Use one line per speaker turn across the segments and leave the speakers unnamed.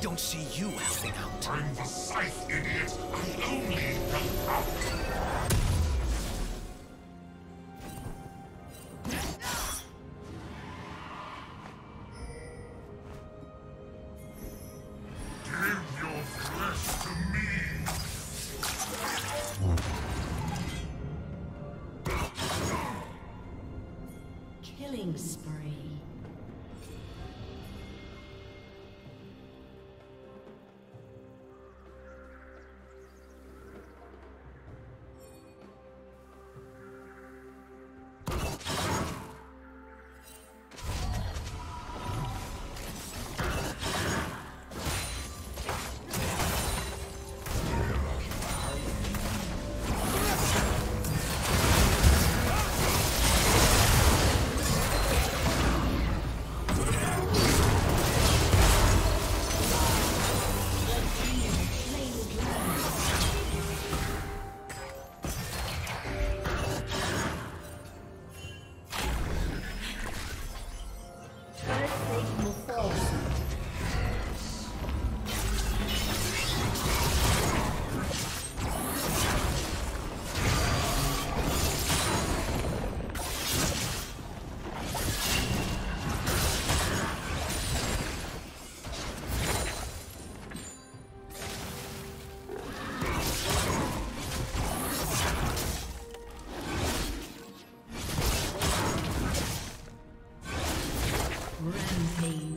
don't see you helping out.
I'm the scythe,
Rampage.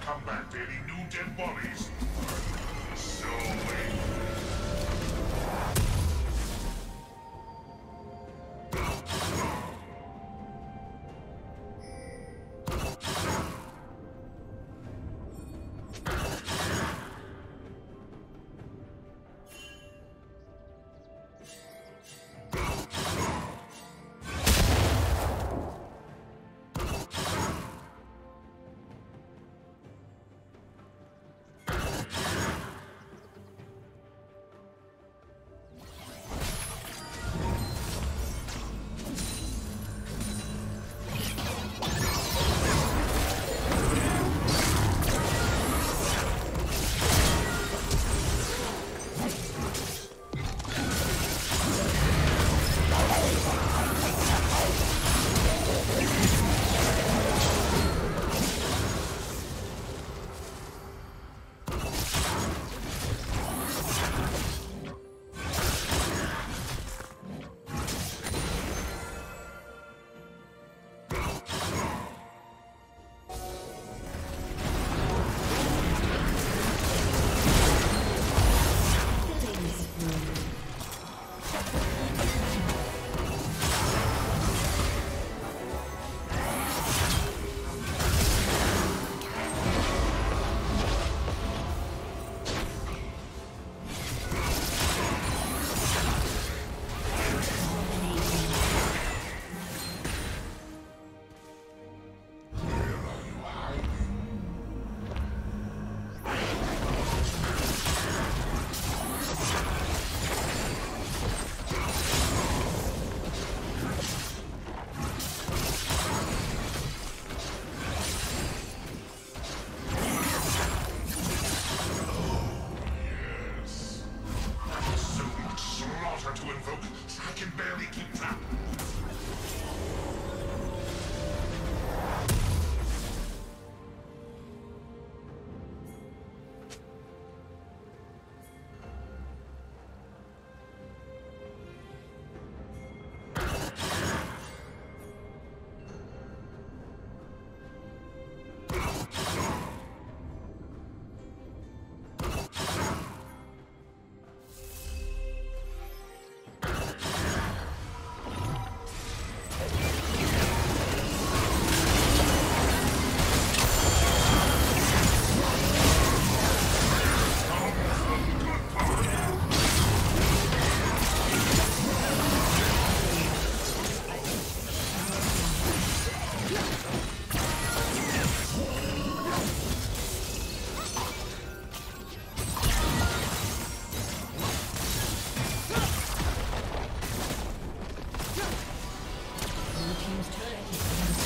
Come back any new dead bodies, so
Blue team's turret has.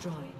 destroyed.